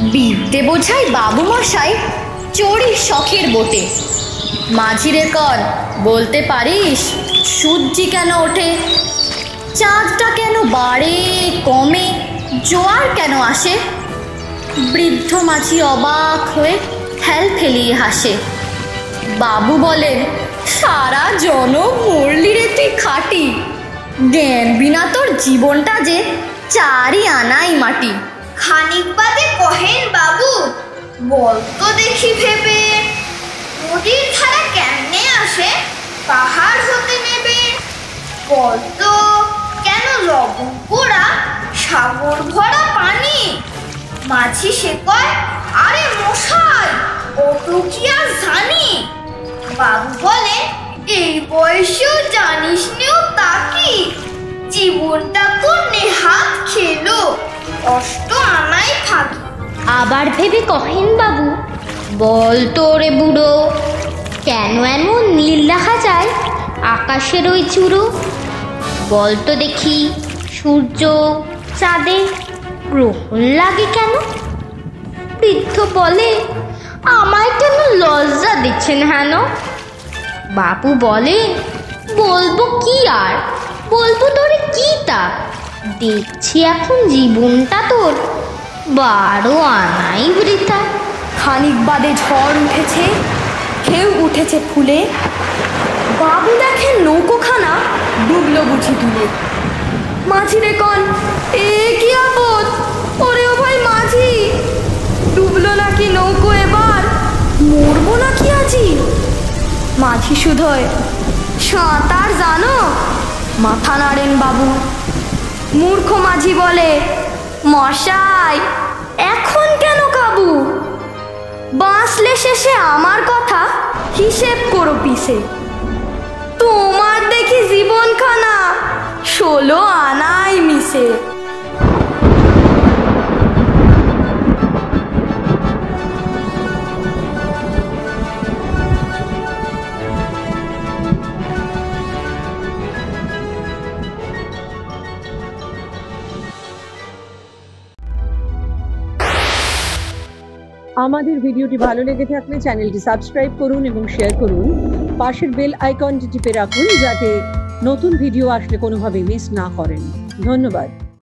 বিদ্যে বোঝাই বাবু মশাই চড়ি শখের বোটে। মাঝিরে কর, বলতে পারিস, সূর্যি কেন ওঠে? চাঁদটা কেন বাড়ে, কমে, জোয়ার কেন আসে? বৃদ্ধ মাঝি অবাক হয়ে ফেল ফেলিয়ে হাসে। বাবু বলেন, সারা জন মরলি রে তুই খাটি। জ্ঞান বিনা তোর জীবনটা যে চারি আনাই মাটি। খানিক বাদে কহেন বাবু, বল তো দেখি ভেবে। নদীর ধারা কেমনে আসে, পাহাড় হতে নেবে। বল তো কেন লবণ পোড়া, সাগর ভরা পানি? মাঝি সে কয়, আরে মশাই অত কি আর জানি? বাবু বলে, এই বয়সেও জানিস নিও তা কি? জীবনটা তো নেহাত খেলো? কষ্ট ফাঁকি আবার ভেবে কহেন বাবু, বল তো রে বুড়ো, কেন এমন নীল দেখা যায় আকাশের ওই চুরো? বল তো দেখি, সূর্য, চাঁদে গ্রহণ লাগে কেন? বৃদ্ধ বলে, আমায় কেন লজ্জা দিচ্ছেন হেন? বাবু বলে, বলব কি আর? বলব তোরে কি তা? দেখছি এখন জীবনটা তোর বারো আনাই বৃথা। খানিক বাদে ঝড় উঠেছে কেউ উঠেছে ফুলে। বাবু দেখেন নৌকোখানা, ডুবলো বুঝি তুলে মাঝি রে কন, এ কি আপদ? ওরে ও ভাই মাঝি, ডুবলো নাকি নৌকো এবার? মরবো নাকি আজি? মাঝি শুধোয় সাঁতার জানো? মাথা নাড়েন বাবু। মূর্খ মাঝি বলে, মশাই এখন কেন কাবু? বাঁচলে শেষে আমার কথা হিসেব করো পিসে। তোমার দেখি জীবনখানা, ষোলো আনাই মিশে। আমাদের ভিডিওটি ভালো লেগে থাকলে চ্যানেলটি সাবস্ক্রাইব করুন এবং শেয়ার করুন। পাশের বেল আইকনটি টিপে রাখুন যাতে নতুন ভিডিও আসলে কোনোভাবে মিস না করেন। ধন্যবাদ।